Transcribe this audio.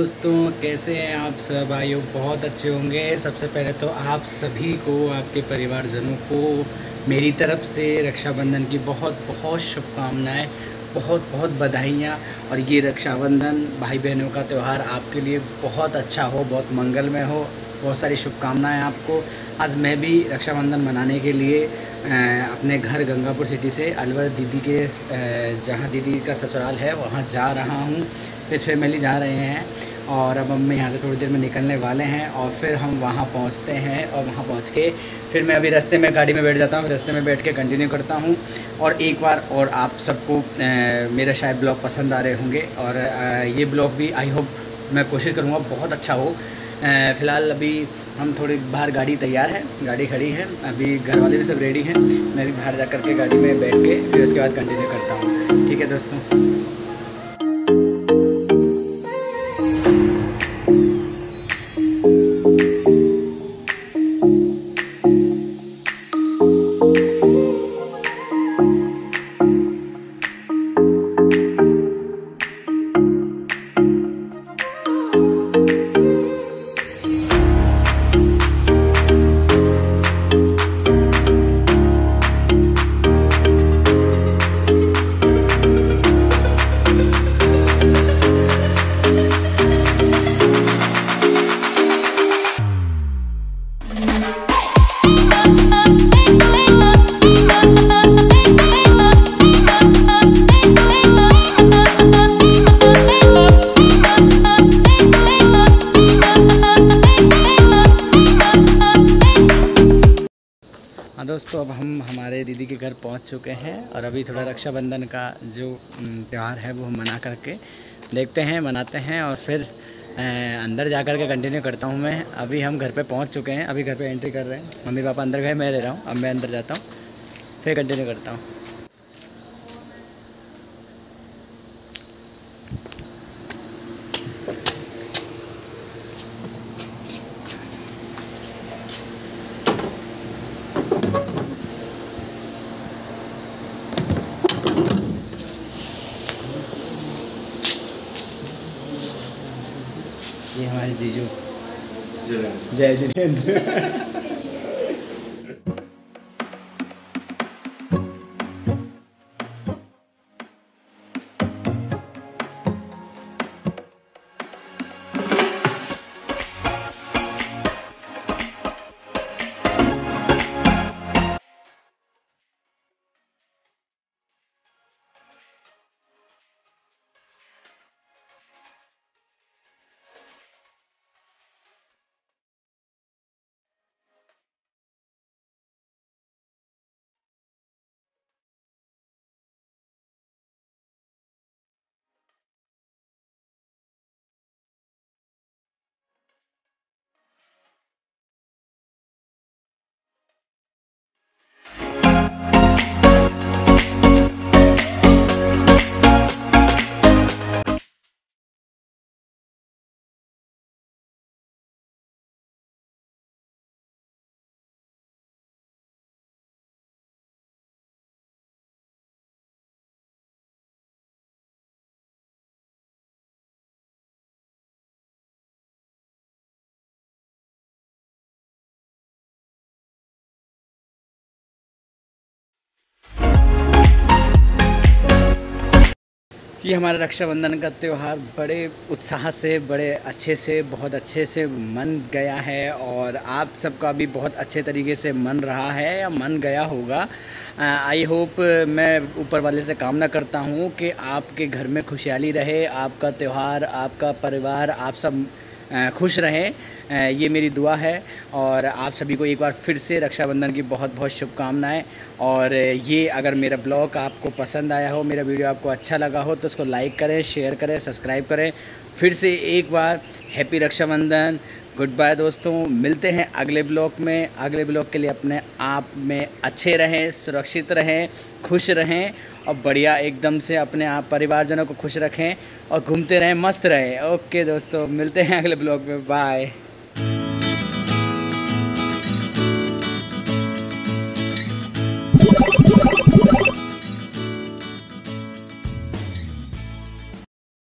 दोस्तों कैसे हैं? आप सब भाइयों, बहुत अच्छे होंगे। सबसे पहले तो आप सभी को, आपके परिवारजनों को, मेरी तरफ़ से रक्षाबंधन की बहुत बहुत शुभकामनाएँ, बहुत बहुत बधाइयाँ। और ये रक्षाबंधन भाई बहनों का त्यौहार आपके लिए बहुत अच्छा हो, बहुत मंगलमय हो। बहुत सारी शुभकामनाएँ आपको। आज मैं भी रक्षाबंधन मनाने के लिए अपने घर गंगापुर सिटी से अलवर दीदी के जहाँ दीदी का ससुराल है, वहाँ जा रहा हूँ। विथ फैमिली जा रहे हैं और अब हम यहाँ से थोड़ी देर में निकलने वाले हैं और फिर हम वहाँ पहुँचते हैं और वहाँ पहुँच के फिर मैं अभी रास्ते में गाड़ी में बैठ जाता हूँ, रास्ते में बैठ के कंटिन्यू करता हूँ। और एक बार और आप सबको मेरा शायद ब्लॉग पसंद आ रहे होंगे और ये ब्लॉग भी आई होप मैं कोशिश करूँगा बहुत अच्छा हो। फ़िलहाल अभी हम थोड़ी बाहर गाड़ी तैयार है, गाड़ी खड़ी है। अभी घर वाले भी सब रेडी हैं। मैं भी बाहर जा कर के गाड़ी में बैठ के फिर उसके बाद कंटिन्यू करता हूँ। ठीक है दोस्तों? दोस्तों अब हम हमारे दीदी के घर पहुँच चुके हैं और अभी थोड़ा रक्षाबंधन का जो त्यौहार है वो मना करके देखते हैं, मनाते हैं और फिर अंदर जा कर के कंटिन्यू करता हूँ मैं। अभी हम घर पे पहुँच चुके हैं, अभी घर पे एंट्री कर रहे हैं। मम्मी पापा अंदर गए, मैं रह रहा हूँ, अब मैं अंदर जाता हूँ, फिर कंटिन्यू करता हूँ ये हमारे जीजू जय जिनेन्द्र कि हमारा रक्षाबंधन का त्यौहार बड़े उत्साह से, बड़े अच्छे से, बहुत अच्छे से मन गया है और आप सबका भी बहुत अच्छे तरीके से मन रहा है या मन गया होगा। आई होप मैं ऊपर वाले से कामना करता हूँ कि आपके घर में खुशहाली रहे, आपका त्यौहार, आपका परिवार, आप सब खुश रहें। ये मेरी दुआ है और आप सभी को एक बार फिर से रक्षाबंधन की बहुत बहुत शुभकामनाएँ। और ये अगर मेरा ब्लॉग आपको पसंद आया हो, मेरा वीडियो आपको अच्छा लगा हो तो उसको लाइक करें, शेयर करें, सब्सक्राइब करें। फिर से एक बार हैप्पी रक्षाबंधन। गुड बाय दोस्तों, मिलते हैं अगले ब्लॉक में। अगले ब्लॉक के लिए अपने आप में अच्छे रहें, सुरक्षित रहें, खुश रहें और बढ़िया एकदम से अपने आप परिवारजनों को खुश रखें और घूमते रहें, मस्त रहें। ओके दोस्तों, मिलते हैं अगले ब्लॉग में। बाय